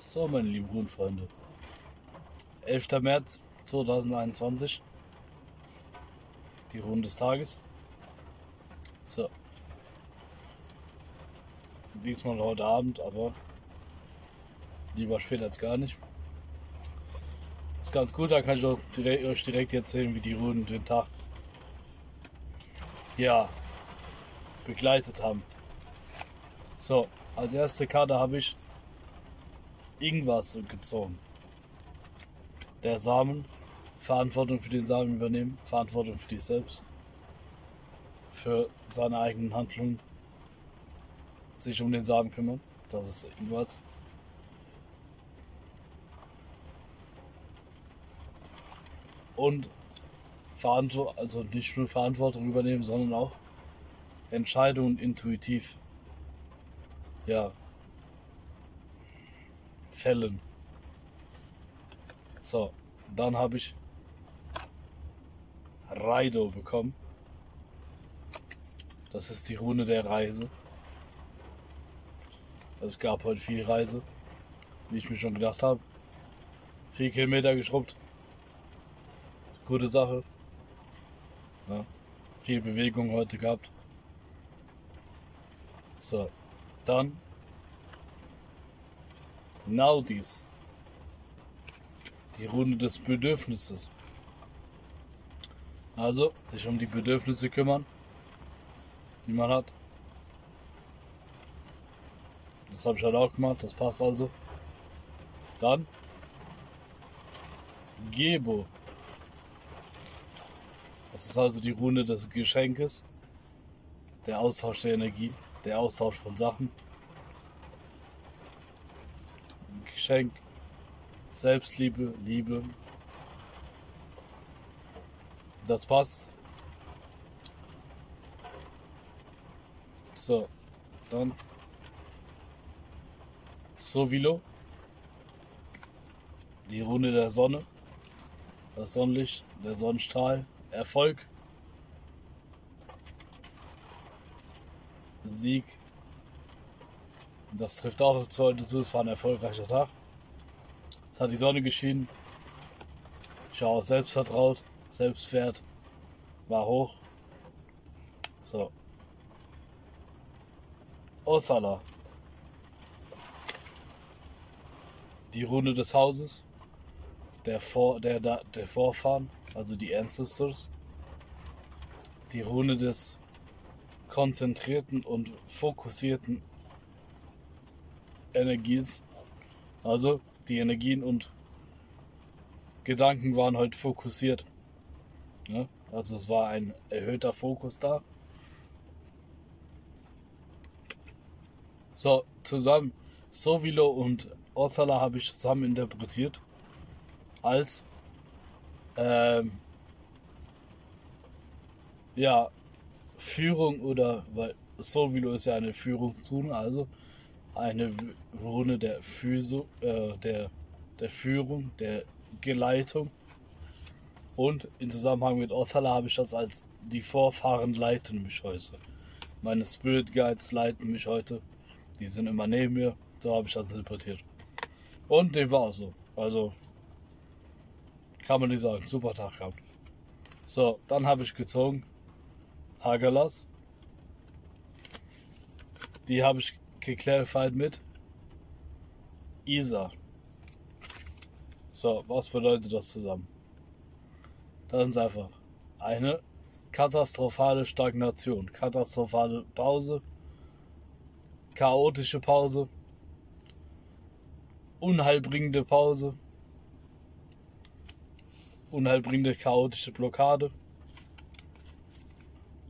So, meine lieben Runenfreunde. 11. März 2021. Die Runde des Tages. So. Diesmal heute Abend, aber lieber spät als gar nicht. Ist ganz gut, da kann ich euch direkt, euch direkt erzählen, wie die Runden den Tag ja, begleitet haben. So, als erste Karte habe ich irgendwas gezogen. Der Samen, Verantwortung für den Samen übernehmen, Verantwortung für dich selbst, für seine eigenen Handlungen, sich um den Samen kümmern, das ist irgendwas. Und Verantwortung, also nicht nur Verantwortung übernehmen, sondern auch Entscheidungen intuitiv ja, fällen. So, dann habe ich Raido bekommen. Das ist die Rune der Reise. Es gab heute viel Reise, wie ich mir schon gedacht habe. Vier Kilometer geschrubbt. Gute Sache. Ja, viel Bewegung heute gehabt. So, dann Naudis. Die Runde des Bedürfnisses. Also, sich um die Bedürfnisse kümmern, die man hat. Das habe ich halt auch gemacht, das passt also. Dann Gebo. Das ist also die Runde des Geschenkes, der Austausch der Energie, der Austausch von Sachen. Geschenk, Selbstliebe, Liebe. Das passt. So, dann Sovilo. Die Runde der Sonne. Das Sonnenlicht, der Sonnenstrahl, Erfolg, Sieg. Das trifft auch zu heute zu. Es war ein erfolgreicher Tag. Es hat die Sonne geschienen. Ich war auch selbstvertraut, Selbstwert war hoch. So. Othala. Die Runde des Hauses. Der, Vor, der, der Vorfahren also die Ancestors, die Rune des konzentrierten und fokussierten Energies. Also die Energien und Gedanken waren halt fokussiert. Ja, also es war ein erhöhter Fokus da. So, zusammen, Sovilo und Othala habe ich zusammen interpretiert als ähm, ja, Führung oder, weil Sovilo ist ja eine Führung tun, also eine Runde der, Physo, äh, der, der Führung, der Geleitung. Und in Zusammenhang mit Othala habe ich das als die Vorfahren leiten mich heute. Meine Spirit Guides leiten mich heute. Die sind immer neben mir. So habe ich das interpretiert. Und dem war auch so. Also kann man nicht sagen. Super Tag gehabt. So, dann habe ich gezogen. Hagelas. Die habe ich geklärified mit Isa. So, was bedeutet das zusammen? Das ist einfach eine katastrophale Stagnation, katastrophale Pause, chaotische Pause, unheilbringende Pause, unheilbringende chaotische Blockade.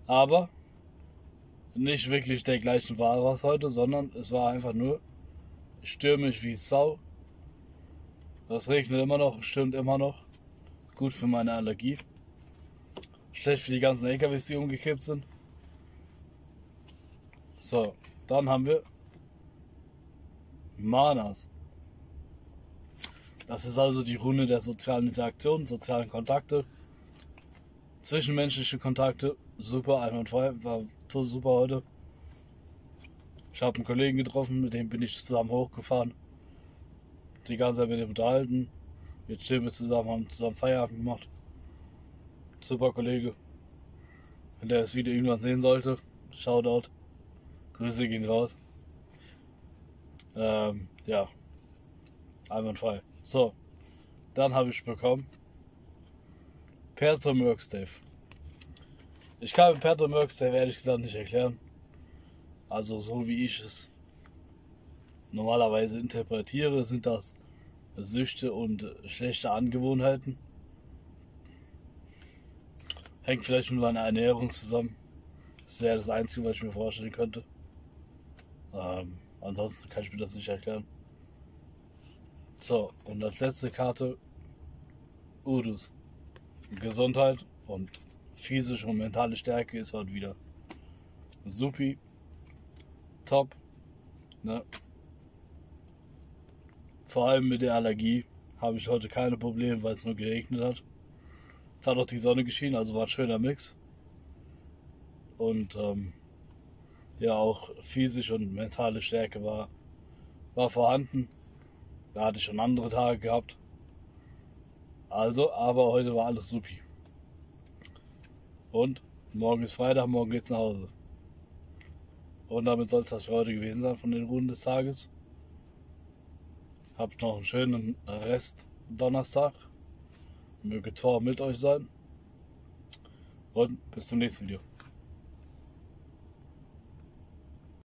Aber nicht wirklich der gleichen Ware aus heute, sondern es war einfach nur stürmisch wie Sau. Das regnet immer noch, stürmt immer noch. Gut für meine Allergie. Schlecht für die ganzen LKWs, die umgekippt sind. So, dann haben wir Manas. Das ist also die Runde der sozialen Interaktion, sozialen Kontakte, zwischenmenschliche Kontakte. Super, einwandfrei, war so super heute. Ich habe einen Kollegen getroffen, mit dem bin ich zusammen hochgefahren. die ganze Zeit mit ihm unterhalten. Wir chillen mit zusammen, haben zusammen Feierabend gemacht. Super Kollege. Wenn der das Video irgendwann sehen sollte, Shoutout. Grüße gehen raus. Ähm, ja. Einwandfrei. So. Dann habe ich bekommen. Perto Merkstave. Ich kann Perto Merkstave ehrlich gesagt nicht erklären. Also so wie ich es normalerweise interpretiere, sind das Süchte und schlechte Angewohnheiten. Hängt vielleicht mit meiner Ernährung zusammen. Das wäre das Einzige, was ich mir vorstellen könnte. Ähm, ansonsten kann ich mir das nicht erklären. So, und als letzte Karte Urus. Gesundheit und physische und mentale Stärke ist heute wieder supi. Top. Ne? Vor allem mit der Allergie habe ich heute keine Probleme, weil es nur geregnet hat. Es hat auch die Sonne geschienen, also war ein schöner Mix. Und ähm, ja, auch physische und mentale Stärke war, war vorhanden. Da hatte ich schon andere Tage gehabt. Also, aber heute war alles supi. Und morgen ist Freitag, morgen geht's nach Hause. Und damit soll es das für heute gewesen sein von den Runden des Tages. Habt noch einen schönen Rest Donnerstag. Möge Tor mit euch sein. Und bis zum nächsten Video.